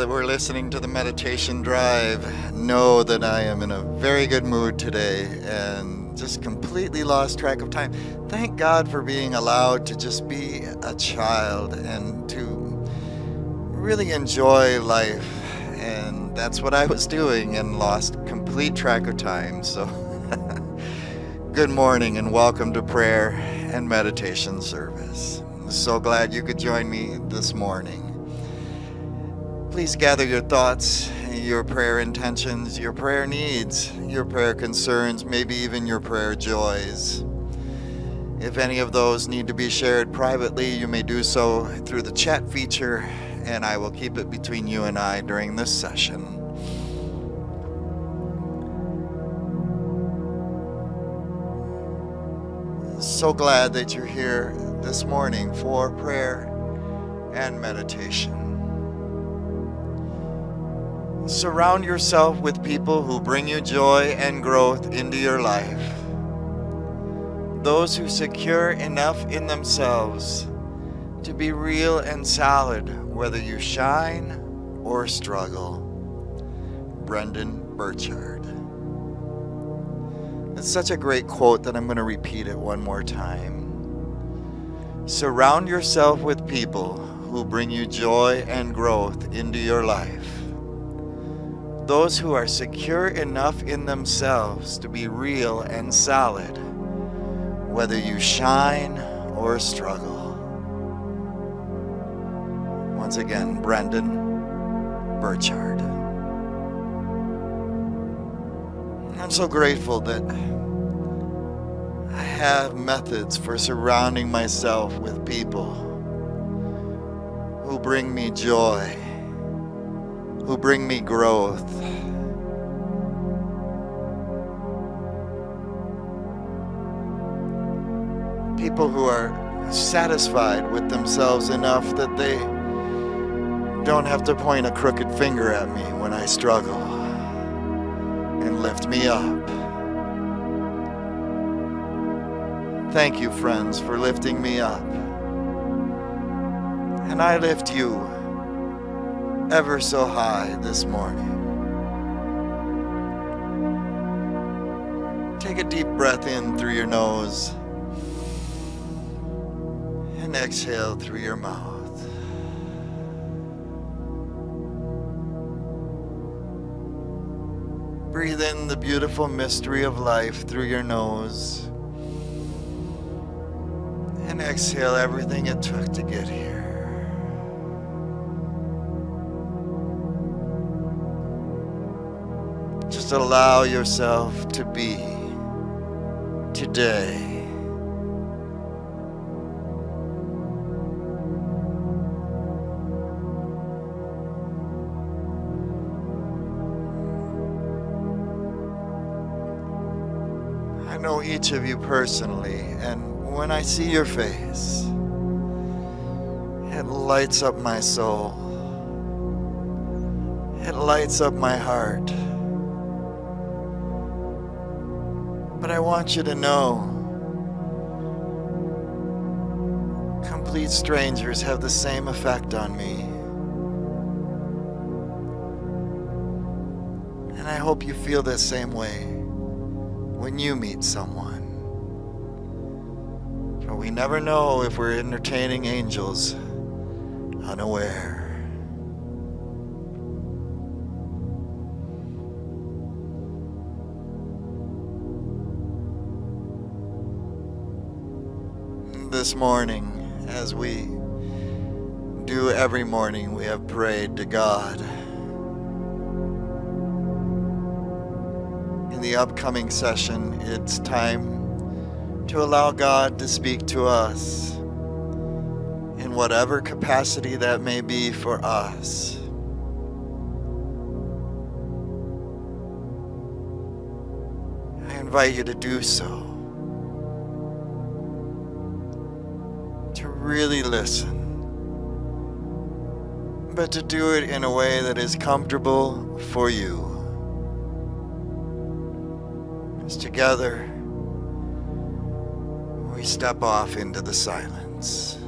That were listening to the meditation drive know that I am in a very good mood today and just completely lost track of time. Thank God for being allowed to just be a child and to really enjoy life. And that's what I was doing and lost complete track of time. So, good morning and welcome to prayer and meditation service. So glad you could join me this morning. Please gather your thoughts, your prayer intentions, your prayer needs, your prayer concerns, maybe even your prayer joys. If any of those need to be shared privately, you may do so through the chat feature, and I will keep it between you and I during this session. So glad that you're here this morning for prayer and meditation. Surround yourself with people who bring you joy and growth into your life. Those who secure enough in themselves to be real and solid, whether you shine or struggle. Brendon Burchard. It's such a great quote that I'm going to repeat it one more time. Surround yourself with people who bring you joy and growth into your life those who are secure enough in themselves to be real and solid, whether you shine or struggle. Once again, Brendon Burchard. I'm so grateful that I have methods for surrounding myself with people who bring me joy who bring me growth. People who are satisfied with themselves enough that they don't have to point a crooked finger at me when I struggle and lift me up. Thank you, friends, for lifting me up. And I lift you ever so high this morning. Take a deep breath in through your nose and exhale through your mouth. Breathe in the beautiful mystery of life through your nose and exhale everything it took to get here. Just allow yourself to be today. I know each of you personally, and when I see your face, it lights up my soul. It lights up my heart. But I want you to know complete strangers have the same effect on me. And I hope you feel the same way when you meet someone. For we never know if we're entertaining angels unaware. This morning, as we do every morning, we have prayed to God. In the upcoming session, it's time to allow God to speak to us in whatever capacity that may be for us. I invite you to do so. Really listen, but to do it in a way that is comfortable for you. As together, we step off into the silence.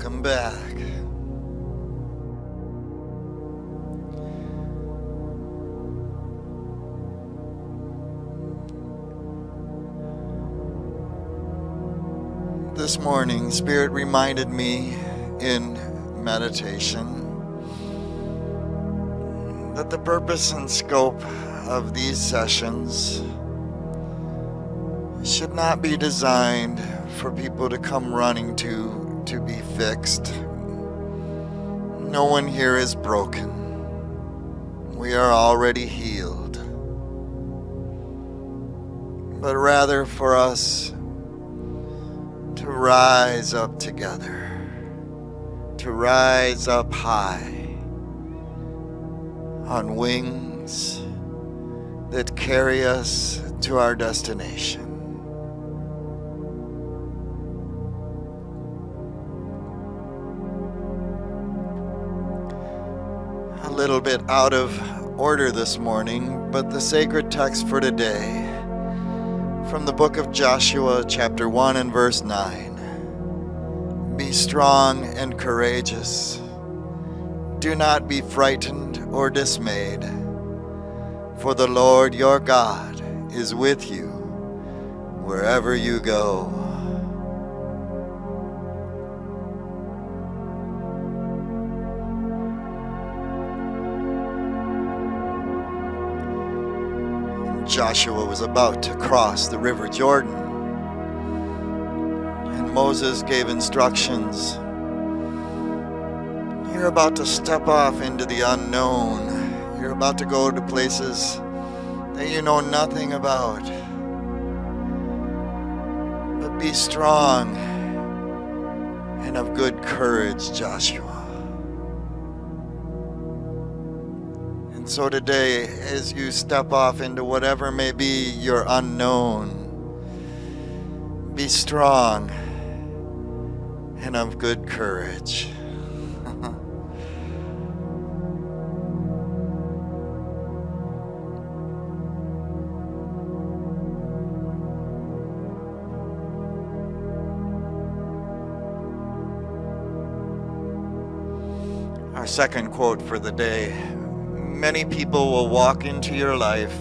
Welcome back. This morning, Spirit reminded me in meditation that the purpose and scope of these sessions should not be designed for people to come running to to be fixed. No one here is broken. We are already healed. But rather for us to rise up together, to rise up high on wings that carry us to our destination. Little bit out of order this morning, but the sacred text for today from the book of Joshua, chapter 1 and verse 9. Be strong and courageous. Do not be frightened or dismayed, for the Lord your God is with you wherever you go. Joshua was about to cross the river Jordan, and Moses gave instructions. You're about to step off into the unknown. You're about to go to places that you know nothing about. But be strong and of good courage, Joshua. So today, as you step off into whatever may be your unknown, be strong and of good courage. Our second quote for the day Many people will walk into your life,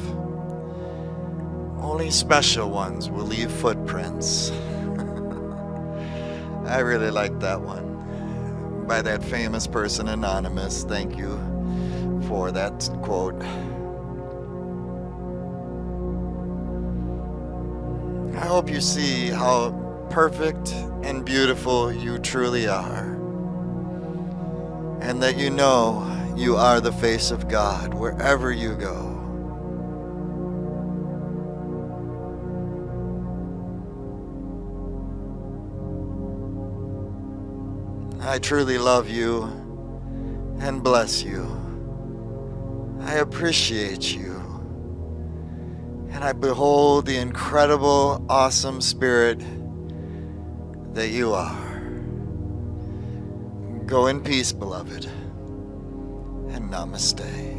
only special ones will leave footprints. I really like that one. By that famous person, Anonymous. Thank you for that quote. I hope you see how perfect and beautiful you truly are and that you know you are the face of God wherever you go. I truly love you and bless you. I appreciate you. And I behold the incredible, awesome spirit that you are. Go in peace, beloved, namaste.